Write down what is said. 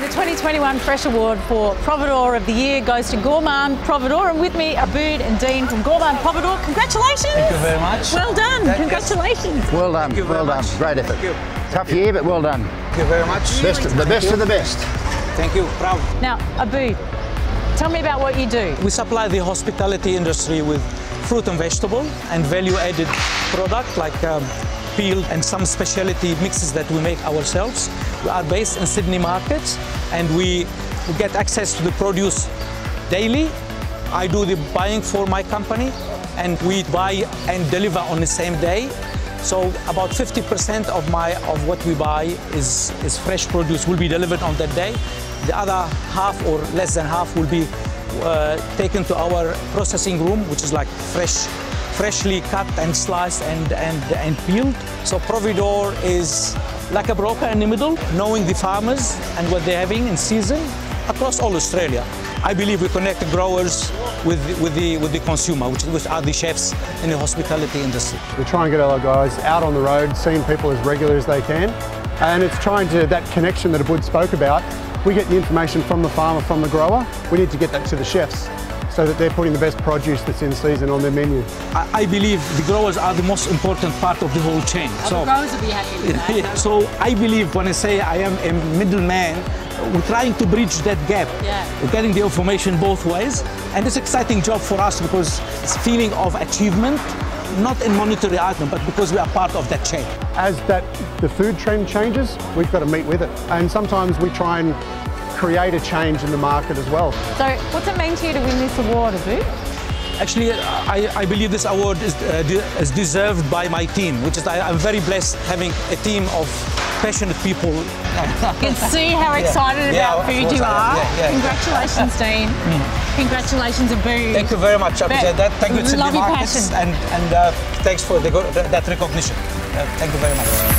The 2021 Fresh Award for Providore of the Year goes to Gourmand Providore, and with me Abboud and Dean from Gourmand Providore. Congratulations! Thank you very much. Well done. Congratulations. Well done. well done. Great effort. Tough year, but well done. Thank you very much. Best, the best of the best. Thank you. Proud. Now, Abboud, Tell me about what you do. We supply the hospitality industry with fruit and vegetable and value-added product like um, peel and some specialty mixes that we make ourselves. We are based in Sydney markets and we, we get access to the produce daily. I do the buying for my company and we buy and deliver on the same day. So about 50% of my of what we buy is, is fresh produce will be delivered on that day. The other half or less than half will be uh, taken to our processing room, which is like fresh, freshly cut and sliced and, and, and peeled. So Providore is like a broker in the middle, knowing the farmers and what they're having in season across all Australia. I believe we connect the growers with, with, the, with the consumer, which, which are the chefs in the hospitality industry. We try and get our guys out on the road, seeing people as regular as they can. And it's trying to, that connection that Abboud spoke about, we get the information from the farmer, from the grower. We need to get that to the chefs so that they're putting the best produce that's in season on their menu. I, I believe the growers are the most important part of the whole chain. So, growers will be happy with that. Yeah, so I believe when I say I am a middleman, we're trying to bridge that gap. Yeah. We're getting the information both ways, and it's an exciting job for us because it's feeling of achievement, not in monetary item, but because we are part of that chain. As that the food trend changes, we've got to meet with it. And sometimes we try and create a change in the market as well. So, what's it mean to you to win this award, Abboud? Actually, I, I believe this award is, uh, de- is deserved by my team, which is I, I'm very blessed having a team of passionate people. You can see how excited Yeah, about of food you are. Yeah, yeah, yeah. Congratulations, Dean. Congratulations, Abboud. Thank you very much. I appreciate that. Thank you, Love Sydney your Markets, passion. and, and uh, thanks for the, that recognition. Uh, thank you very much.